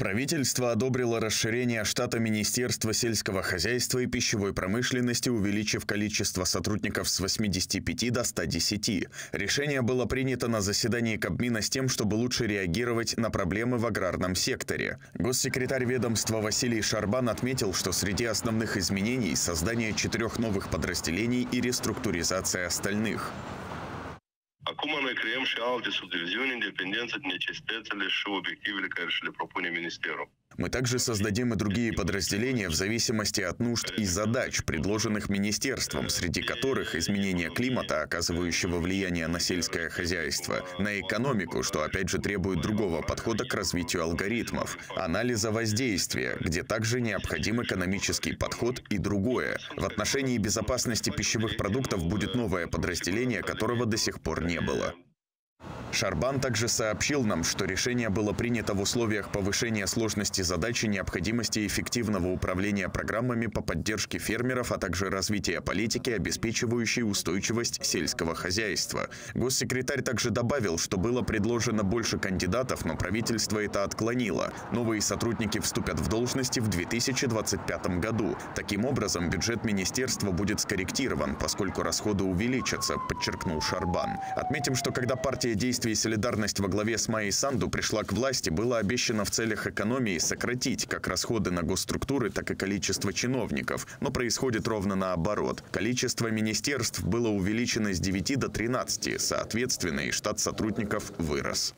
Правительство одобрило расширение штата Министерства сельского хозяйства и пищевой промышленности, увеличив количество сотрудников с 85 до 110. Решение было принято на заседании Кабмина с тем, чтобы лучше реагировать на проблемы в аграрном секторе. Госсекретарь ведомства Василий Шарбан отметил, что среди основных изменений – создание четырех новых подразделений и реструктуризация остальных. Acum noi creăm și alte subdiviziuni în dependență de necesitățile și obiectivele care și le propune Ministerul. Мы также создадим и другие подразделения в зависимости от нужд и задач, предложенных министерством, среди которых изменение климата, оказывающего влияние на сельское хозяйство, на экономику, что опять же требует другого подхода к развитию алгоритмов, анализа воздействия, где также необходим экономический подход и другое. В отношении безопасности пищевых продуктов будет новое подразделение, которого до сих пор не было. Шарбан также сообщил нам, что решение было принято в условиях повышения сложности задачи необходимости эффективного управления программами по поддержке фермеров, а также развития политики, обеспечивающей устойчивость сельского хозяйства. Госсекретарь также добавил, что было предложено больше кандидатов, но правительство это отклонило. Новые сотрудники вступят в должности в 2025 году. Таким образом, бюджет министерства будет скорректирован, поскольку расходы увеличатся, подчеркнул Шарбан. Отметим, что когда партия действует действий «Солидарность» во главе с Майей Санду пришла к власти, было обещано в целях экономии сократить как расходы на госструктуры, так и количество чиновников. Но происходит ровно наоборот. Количество министерств было увеличено с 9 до 13, соответственно, и штат сотрудников вырос.